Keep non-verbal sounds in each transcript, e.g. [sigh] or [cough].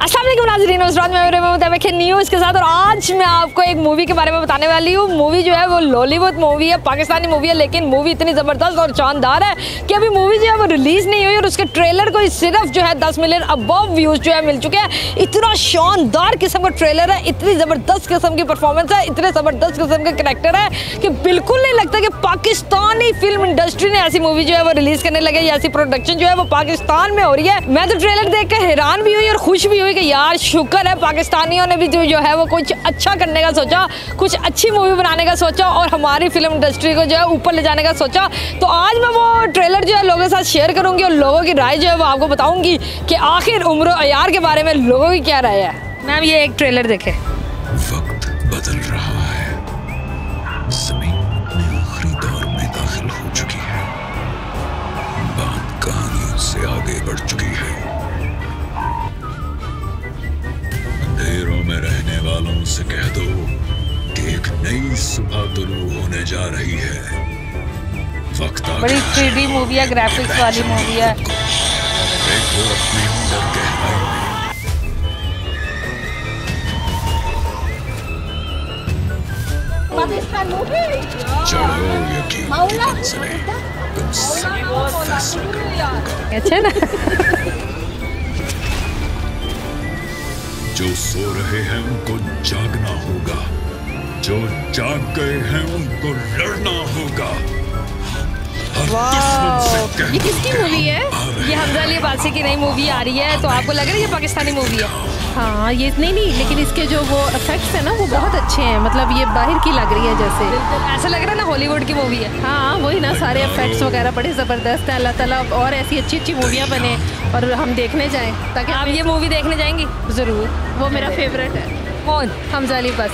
Aslam news के साथ, और आज मैं आपको एक मूवी के बारे में बताने वाली हूँ। मूवी जो है, वो लॉलीवुड मूवी है, पाकिस्तानी मूवी है, लेकिन मूवी इतनी ज़बरदस्त और शानदार है कि अभी मूवी जो है, वो रिलीज़ नहीं हुई, और उसके ट्रेलर को सिर्फ़ जो है दस मिलियन अबव व्यूज़ जो है मिल चुके हैं। इतना शानदार किस्म का ट्रेलर है, इतनी ज़बरदस्त किस्म की परफॉर्मेंस है, इतने ज़बरदस्त किस्म का करेक्टर है कि बिल्कुल नहीं लगता कि पाकिस्तानी फ़िल्म इंडस्ट्री ने ऐसी मूवी जो है, वो रिलीज़ करने लगे ऐसी प्रोडक्शन जो है, वो पाकिस्तान में हो रही है। मैं तो ट्रेलर देख कर हैरान भी हुई और खुश भी हुई हुई कि यार शुक्र है पाकिस्तानियों ने भी जो जो है वो कुछ अच्छा करने का सोचा कुछ अच्छी मूवी बनाने का सोचा और हमारी फ़िल्म इंडस्ट्री को जो है ऊपर ले जाने का सोचा। तो आज मैं वो ट्रेलर जो है लोगों के साथ शेयर करूँगी और लोगों की राय जो है वो आपको बताऊँगी कि आखिर उम्र अयार के बारे में लोगों की क्या राय है। मैम ये एक ट्रेलर देखे। वक्त बदल रहा है। ज़मीन अपने आखिरी दौर में दाखिल हो चुकी है। बात कहानियों से आगे बढ़ चुकी है। में रहने वालों से कह दो कि एक नई सुबह तुलू होने जा रही है। वक्त बड़ी थ्री मूवी है ग्राफिक्स वाली मूवी है। देखो अपने अंदर गहराई में। चढ़ो यकीन की मंजिलें तुम सब फैसला अच्छा ना? [laughs] जो सो रहे हैं उनको जागना होगा। जो जाग गए हैं उनको लड़ना होगा। ये किसकी मूवी है? ये हमजा अली अब्बासी की नई मूवी आ रही है तो आपको लग रहा है ये पाकिस्तानी मूवी है? हाँ ये नहीं नहीं लेकिन इसके जो वो इफेक्ट्स है ना वो बहुत अच्छे हैं। मतलब ये बाहर की लग रही है जैसे। ऐसा लग रहा है ना हॉलीवुड की मूवी है। हाँ वही ना सारे इफेक्ट्स वगैरह बड़े ज़बरदस्त हैं अल्लाह ताला और ऐसी अच्छी अच्छी मूवियाँ बने और हम देखने जाएँ ताकि आप ये मूवी देखने जाएँगी? ज़रूर। वो मेरा फेवरेट है। कौन? हमजा अली बस।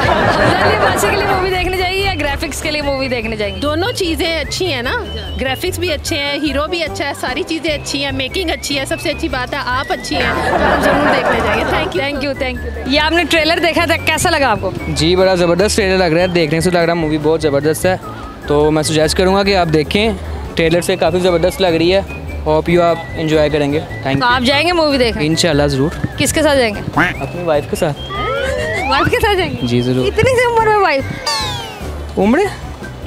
हमजा अली के लिए मूवी देखने जाएँगी या ग्राफिक्स के लिए मूवी देखने जाएँगी? दोनों चीज़ें अच्छी हैं ना। ग्राफिक्स भी अच्छे हैं हीरो भी अच्छा है सारी चीज़ें अच्छी हैं मेकिंग अच्छी है सबसे अच्छी बात है आप अच्छी हैं तो हम ज़रूर देखने जाएँगे। Thank you thank you thank you ये आपने ट्रेलर देखा था कैसा लगा आपको? जी बड़ा ज़बरदस्त ट्रेलर लग रहा है देखने से लग रहा है मूवी बहुत ज़बरदस्त है। तो मैं सुजेस्ट करूँगा कि आप देखें ट्रेलर से काफ़ी ज़बरदस्त लग रही है। होप यू आप इंजॉय करेंगे. थैंक तो आप जाएँगे मूवी देखने? इंशाल्लाह ज़रूर. किसके साथ जाएँगे? अपनी वाइफ के साथ. वाइफ के साथ जाएँगे? जी ज़रूर. इतनी सी उम्र में वाइफ उम्र?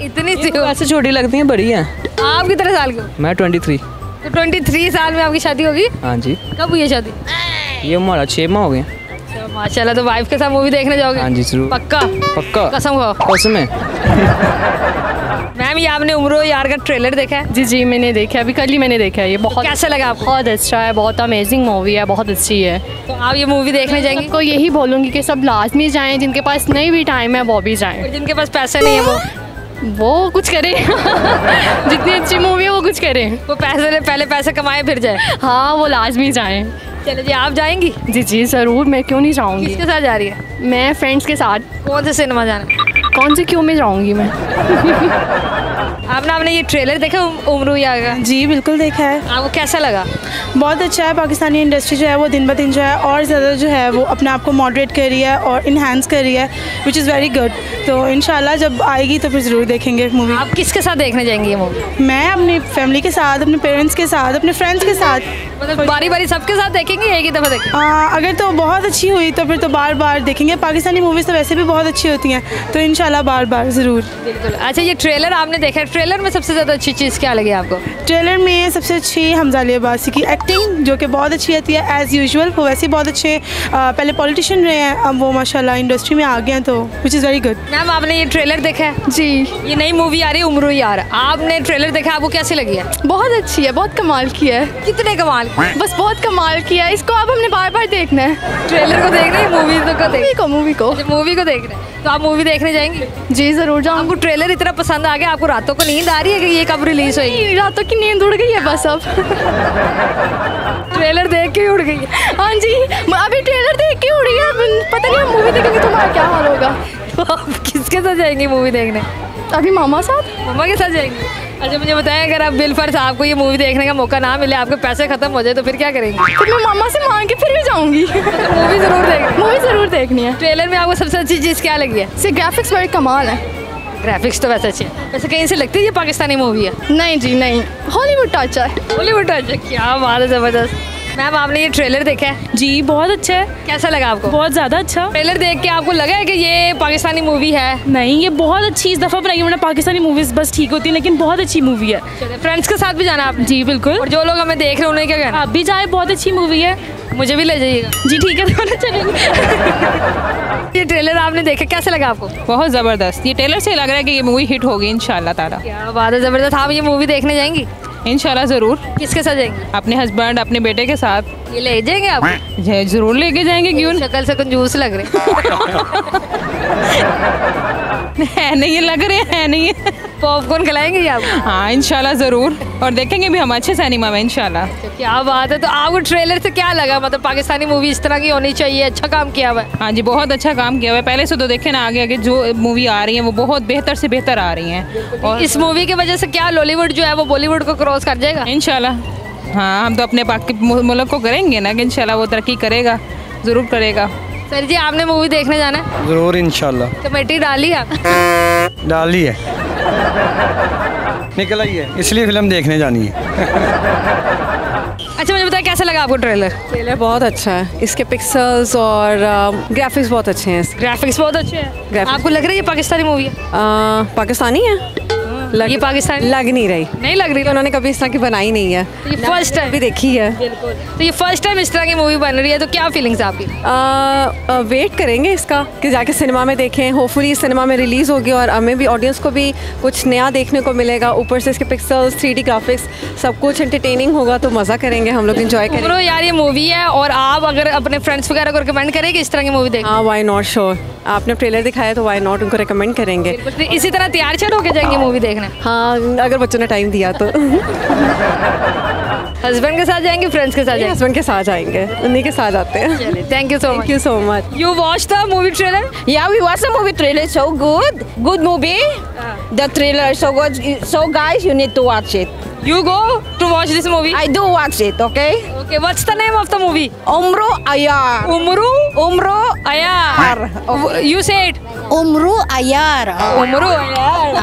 इतनी सी ऐसे छोटी लगती हैं बड़ी हैं. आप कितने साल के मैं ट्वेंटी थ्री तो ट्वेंटी थ्री साल में आपकी शादी होगी? हाँ जी. कब हुई है शादी? ये हमारा छः माह हो गए अच्छा, माशाल्लाह तो वाइफ के साथ मूवी देखने जाओगे? हाँ जी ज़रूर. पक्का? पक्का. कसम खाओ. कसम है. मैम ये आपने उम्र यार का ट्रेलर देखा है? जी जी मैंने देखा अभी कल ही मैंने देखा है। ये बहुत कैसा लगा आपको? बहुत अच्छा है बहुत अमेजिंग मूवी है बहुत अच्छी है। तो आप ये मूवी देखने जाएँगे? सबको यही बोलूँगी कि सब लाजमी जाएँ जिनके पास नहीं भी टाइम है वो भी जाएँ। जिनके पास पैसे नहीं है वो? वो कुछ करें। [laughs] जितनी अच्छी मूवी है वो कुछ करें। वो पैसे पहले पैसे कमाए फिर जाए। हाँ वो लाजमी जाए। चले जी आप जाएँगी? जी जी ज़रूर मैं क्यों नहीं जाऊँगी? किसके साथ जा रही है? मैं फ्रेंड्स के साथ। कौन से सिनेमा जाना? कौन से क्यों में जाऊँगी मैं? [laughs] आपने आपने ये ट्रेलर देखा उम- उम्र यार का जी बिल्कुल देखा है। आपको कैसा लगा? बहुत अच्छा है पाकिस्तानी इंडस्ट्री जो है वो दिन ब दिन जो है और ज़्यादा जो है वो अपने आप को मॉडरेट कर रही है और इन्हांस कर रही है विच इज़ वेरी गुड तो इन जब आएगी तो फिर ज़रूर देखेंगे मूवी आप किसके साथ देखने जाएँगे ये मूवी मैं अपनी फैमिली के साथ अपने पेरेंट्स के साथ अपने फ्रेंड्स के साथ। मतलब बारी बारी सबके साथ देखेंगे एक ही दफ़ा देखेंगे? अगर तो बहुत अच्छी हुई तो फिर तो बार बार देखेंगे। पाकिस्तानी मूवीज़ तो वैसे भी बहुत अच्छी होती हैं। तो इन बार बार ज़रूर। बिल्कुल। अच्छा ये ट्रेलर आपने देखा है। ट्रेलर में सबसे ज़्यादा अच्छी चीज़ क्या लगी आपको? ट्रेलर में सबसे अच्छी हमजा अली अब्बासी की एक्टिंग जो कि बहुत अच्छी रहती है एज़ यूजुअल वो वैसे बहुत अच्छे पहले पॉलिटिशियन रहे हैं अब वो माशाल्लाह इंडस्ट्री में आ गए हैं तो which is very good ma'am आपने ये ट्रेलर देखा है? जी। ये नई मूवी आ रही है उम्र यार। आपने ट्रेलर देखा आपको कैसी लगी है? बहुत अच्छी है बहुत कमाल की है। कितने कमाल? बस बहुत कमाल किया है। इसको अब हमने बार बार देखना है। ट्रेलर को देख रहे हैं मूवी को देख मूवी को। मूवी को मूवी को देख रहे हैं। तो आप मूवी देखने जाएँगे? जी ज़रूर जाऊँ। आपको ट्रेलर इतना पसंद आ गया आपको रातों को नींद आ रही है कि ये कब रिलीज़ होगी रातों की नींद उड़ गई है बस अब। ट्रेलर देख के उड़ गई। है हाँ जी अभी ट्रेलर देख के उड़ी है। पता नहीं मूवी देखेंगे तुम्हारा क्या हाल होगा। तो [laughs] आप किसके साथ जाएँगे मूवी देखने? अभी मामा साथ? मामा के साथ जाएँगे। अच्छा मुझे बताएँ अगर आप बिल साहब आपको ये मूवी देखने का मौका ना मिले आपके पैसे खत्म हो जाए तो फिर क्या करेंगे? फिर मैं मामा से मांग के फिर भी जाऊँगी। [laughs] मूवी ज़रूर देख मूवी ज़रूर देखनी है। ट्रेलर में आपको सबसे अच्छी चीज़ क्या लगी है? इससे ग्राफिक्स बड़े कमाल है। ग्राफिक्स तो वैसे अच्छे हैं। वैसे कहीं से लगती है ये पाकिस्तानी मूवी है? नहीं जी नहीं। हॉलीवुड टच है। हॉलीवुड टच है? क्या बात है ज़बरदस्त। मैम आपने ये ट्रेलर देखा है? जी बहुत अच्छा है। कैसा लगा आपको? बहुत ज़्यादा अच्छा। ट्रेलर देख के आपको लगा है कि ये पाकिस्तानी मूवी है? नहीं ये बहुत अच्छी इस दफ़ा बनाई है वरना पाकिस्तानी मूवीज़ बस ठीक होती है लेकिन बहुत अच्छी मूवी है। फ्रेंड्स के साथ भी जाना आप जी बिल्कुल। और जो लोग हमें देख रहे हैं उन्हें क्या कहना आप भी जाए बहुत अच्छी मूवी है। मुझे भी ले जाइएगा। जी ठीक है दोनों चलेंगे। [laughs] ये ट्रेलर आपने देखा कैसे लगा आपको? बहुत ज़बरदस्त। ये ट्रेलर से लग रहा है कि ये मूवी हिट होगी इंशाल्लाह ताला। क्या बात है ज़बरदस्त। आप ये मूवी देखने जाएँगी? इंशाल्लाह ज़रूर। किसके साथ जाएँगे? अपने हस्बैंड अपने बेटे के साथ। ये ले जाएँगे आप? ज़रूर लेके जाएँगे क्यों? शक्ल से कंजूस लग रहे है। नहीं लग रहे हैं [laughs] नहीं। पॉपकॉर्न खिलाएँगे आप? हाँ इंशाल्लाह ज़रूर। और देखेंगे भी हम अच्छे सिनेमा में इंशाल्लाह। क्या बात है तो आपको ट्रेलर से क्या लगा? मतलब पाकिस्तानी मूवी इस तरह की होनी चाहिए अच्छा काम किया हुआ है। हाँ जी बहुत अच्छा काम किया हुआ है। पहले से तो देखे ना आगे आगे जो मूवी आ रही है वो बहुत बेहतर से बेहतर आ रही है। और इस मूवी की वजह से क्या लॉलीवुड जो है वो बॉलीवुड को क्रॉस कर जाएगा? इंशाल्लाह। हाँ हम तो अपने पाकि मुल्क को करेंगे ना कि इंशाल्लाह वो तरक्की करेगा ज़रूर करेगा। सर जी आपने मूवी देखने जाना है? ज़रूर इंशाल्लाह। कमेटी डाली आप? डाली है। निकल आई है। इसलिए फ़िल्म देखने जानी है। अच्छा मुझे बताया कैसा लगा आपको ट्रेलर ट्रेलर बहुत अच्छा है। इसके पिक्सल्स और ग्राफिक्स बहुत अच्छे हैं ग्राफिक्स बहुत अच्छे हैं। आपको लग रहा है ये पाकिस्तानी मूवी है? पाकिस्तानी है। लग, ये पाकिस्तानी? लग नहीं रही। नहीं लग रही? तो उन्होंने कभी इस तरह की बनाई नहीं है। ये फ़र्स्ट टाइम भी देखी है। बिल्कुल। तो ये फ़र्स्ट टाइम इस तरह की मूवी बन रही है तो क्या फीलिंग्स है आपकी? वेट करेंगे इसका कि जाके सिनेमा में देखें। होपफुली सिनेमा में रिलीज़ होगी और हमें भी ऑडियंस को भी कुछ नया देखने को मिलेगा। ऊपर से इसके पिक्सल्स थ्री ग्राफिक्स सब कुछ एंटरटेनिंग होगा तो मज़ा करेंगे हम लोग इन्जॉय करेंगे। यार ये मूवी है और आप अगर अपने फ्रेंड्स वगैरह को रिकमेंड करेंगे इस तरह की मूवी देखें? हाँ वाई नॉट श्योर आपने ट्रेलर दिखाया तो वाई नॉट उनको रिकमेंड करेंगे। तो इसी तरह तैयार चल होके जाएँगे मूवी देखने? हाँ अगर बच्चों ने टाइम दिया तो [laughs] हस्बैंड के साथ जाएँगे फ्रेंड्स के साथ जाएँगे हस्बैंड के साथ आएँगे उन्हीं के साथ आते हैं thank you so thank much you so much you watch the movie trailer Yeah, we watched the movie trailer. So good, good movie. The trailer so good. So guys, you need to watch it. You go to watch this movie I do watch it. Okay. Okay what's the name of the movie Umru Ayar. Umru Umru Ayyar you say it Umru Ayyar Umru Ayyar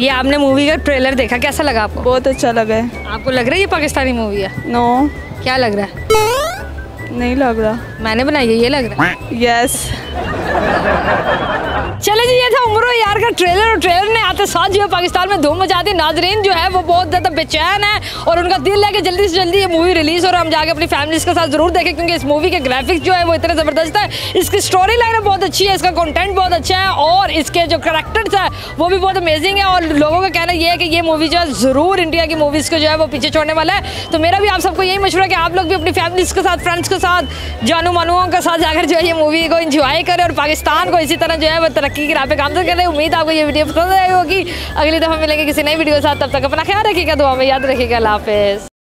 ये आपने movie का trailer देखा कैसा लगा आपको? बहुत अच्छा लगा है। आपको लग रहा है ये पाकिस्तानी मूवी है? नो क्या लग रहा है? नहीं लग रहा। मैंने बनाई है ये लग रहा है? यस चले जी, ये था उमरो यार का ट्रेलर और ट्रेलर ने आते साथ जो है पाकिस्तान में धूम मचा दी। नाजरीन जो है वो बहुत ज़्यादा बेचैन है और उनका दिल है कि जल्दी से जल्दी ये मूवी रिलीज़ और हम जाके अपनी फैमिलीज़ के साथ ज़रूर देखें क्योंकि इस मूवी के ग्राफिक्स जो है वो इतने ज़बरदस्त है। इसकी स्टोरी लाइन बहुत अच्छी है, इसका कॉन्टेंट बहुत अच्छा है और इसके जो करेक्टर्स है, वो भी बहुत अमेजिंग है और लोगों का कहना यह है कि ये मूवी जो है ज़रूर इंडिया की मूवीज़ को जो है वो पीछे छोड़ने वाला है। तो मेरा भी आप सबको यही मशवरा है कि आप लोग भी अपनी फैमिलीज़ के साथ फ्रेंड्स के साथ जानू मानुओं के साथ जाकर जो है ये मूवी को इंजॉय करें और पाकिस्तान को इसी तरह जो है वो की राह पे काम कर रहे हैं। उम्मीद आपको ये वीडियो पसंद आई होगी। अगली दफ़ा मिलेंगे किसी नई वीडियो के साथ। तब तक अपना ख्याल रखिएगा, दुआ में याद रखिएगा। हाफिज़।